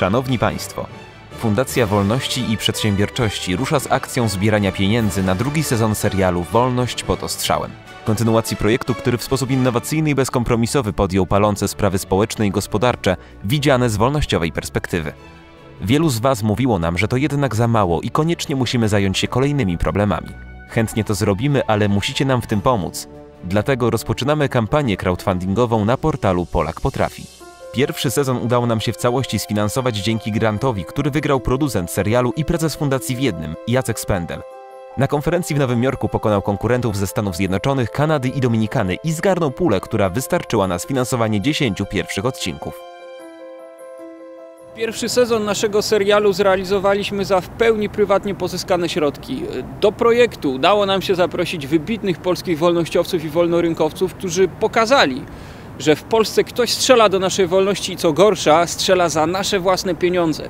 Szanowni Państwo, Fundacja Wolności i Przedsiębiorczości rusza z akcją zbierania pieniędzy na drugi sezon serialu Wolność pod ostrzałem. Kontynuacji projektu, który w sposób innowacyjny i bezkompromisowy podjął palące sprawy społeczne i gospodarcze, widziane z wolnościowej perspektywy. Wielu z Was mówiło nam, że to jednak za mało i koniecznie musimy zająć się kolejnymi problemami. Chętnie to zrobimy, ale musicie nam w tym pomóc. Dlatego rozpoczynamy kampanię crowdfundingową na portalu Polak Potrafi. Pierwszy sezon udało nam się w całości sfinansować dzięki grantowi, który wygrał producent serialu i prezes fundacji w jednym, Jacek Spendel. Na konferencji w Nowym Jorku pokonał konkurentów ze Stanów Zjednoczonych, Kanady i Dominikany i zgarnął pulę, która wystarczyła na sfinansowanie 10 pierwszych odcinków. Pierwszy sezon naszego serialu zrealizowaliśmy za w pełni prywatnie pozyskane środki. Do projektu udało nam się zaprosić wybitnych polskich wolnościowców i wolnorynkowców, którzy pokazali, że w Polsce ktoś strzela do naszej wolności i co gorsza, strzela za nasze własne pieniądze.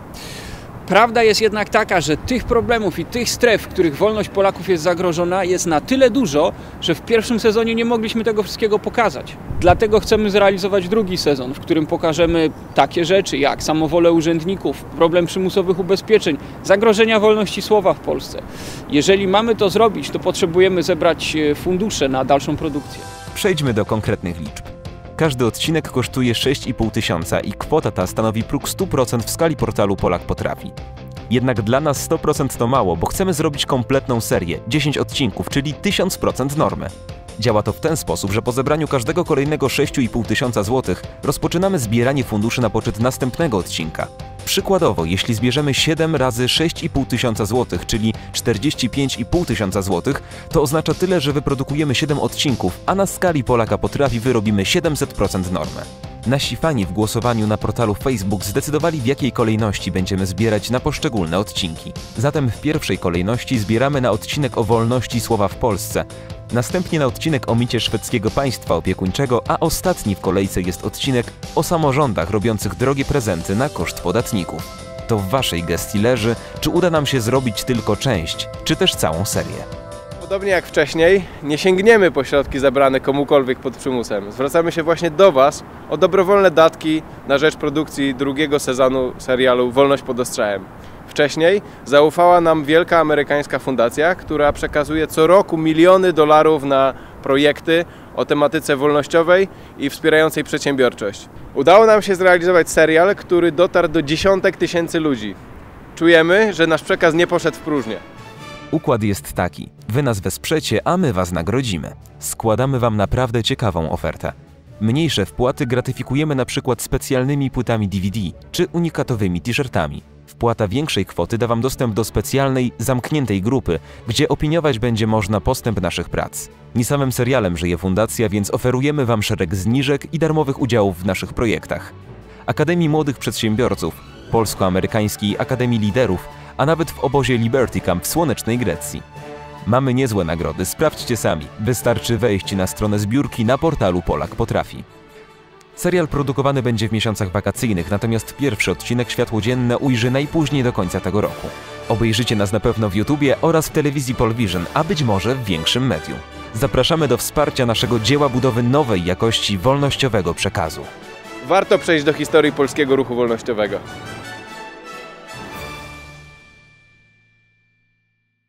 Prawda jest jednak taka, że tych problemów i tych stref, w których wolność Polaków jest zagrożona, jest na tyle dużo, że w pierwszym sezonie nie mogliśmy tego wszystkiego pokazać. Dlatego chcemy zrealizować drugi sezon, w którym pokażemy takie rzeczy jak samowolę urzędników, problem przymusowych ubezpieczeń, zagrożenia wolności słowa w Polsce. Jeżeli mamy to zrobić, to potrzebujemy zebrać e, fundusze na dalszą produkcję. Przejdźmy do konkretnych liczb. Każdy odcinek kosztuje 6,5 tysiąca i kwota ta stanowi próg 100% w skali portalu Polak Potrafi. Jednak dla nas 100% to mało, bo chcemy zrobić kompletną serię, 10 odcinków, czyli 1000% normę. Działa to w ten sposób, że po zebraniu każdego kolejnego 6,5 tysiąca złotych rozpoczynamy zbieranie funduszy na poczet następnego odcinka. Przykładowo, jeśli zbierzemy 7 razy 6,5 tysiąca złotych, czyli 45,5 tysiąca złotych, to oznacza tyle, że wyprodukujemy 7 odcinków, a na skali Polaka potrafi wyrobimy 700% normę. Nasi fani w głosowaniu na portalu Facebook zdecydowali w jakiej kolejności będziemy zbierać na poszczególne odcinki. Zatem w pierwszej kolejności zbieramy na odcinek o wolności słowa w Polsce, następnie na odcinek o micie szwedzkiego państwa opiekuńczego, a ostatni w kolejce jest odcinek o samorządach robiących drogie prezenty na koszt podatników. To w Waszej gestii leży, czy uda nam się zrobić tylko część, czy też całą serię. Podobnie jak wcześniej, nie sięgniemy po środki zebrane komukolwiek pod przymusem. Zwracamy się właśnie do Was o dobrowolne datki na rzecz produkcji drugiego sezonu serialu Wolność pod ostrzałem. Wcześniej zaufała nam wielka amerykańska fundacja, która przekazuje co roku miliony dolarów na projekty o tematyce wolnościowej i wspierającej przedsiębiorczość. Udało nam się zrealizować serial, który dotarł do dziesiątek tysięcy ludzi. Czujemy, że nasz przekaz nie poszedł w próżnię. Układ jest taki: wy nas wesprzecie, a my was nagrodzimy. Składamy wam naprawdę ciekawą ofertę. Mniejsze wpłaty gratyfikujemy na przykład specjalnymi płytami DVD czy unikatowymi t-shirtami. Wpłata większej kwoty da Wam dostęp do specjalnej, zamkniętej grupy, gdzie opiniować będzie można postęp naszych prac. Nie samym serialem żyje fundacja, więc oferujemy Wam szereg zniżek i darmowych udziałów w naszych projektach. Akademii Młodych Przedsiębiorców, Polsko-Amerykańskiej Akademii Liderów, a nawet w obozie Liberty Camp w słonecznej Grecji. Mamy niezłe nagrody, sprawdźcie sami. Wystarczy wejść na stronę zbiórki na portalu Polak Potrafi. Serial produkowany będzie w miesiącach wakacyjnych, natomiast pierwszy odcinek światło dzienne ujrzy najpóźniej do końca tego roku. Obejrzycie nas na pewno w YouTubie oraz w telewizji Polvision, a być może w większym medium. Zapraszamy do wsparcia naszego dzieła budowy nowej jakości wolnościowego przekazu. Warto przejść do historii polskiego ruchu wolnościowego.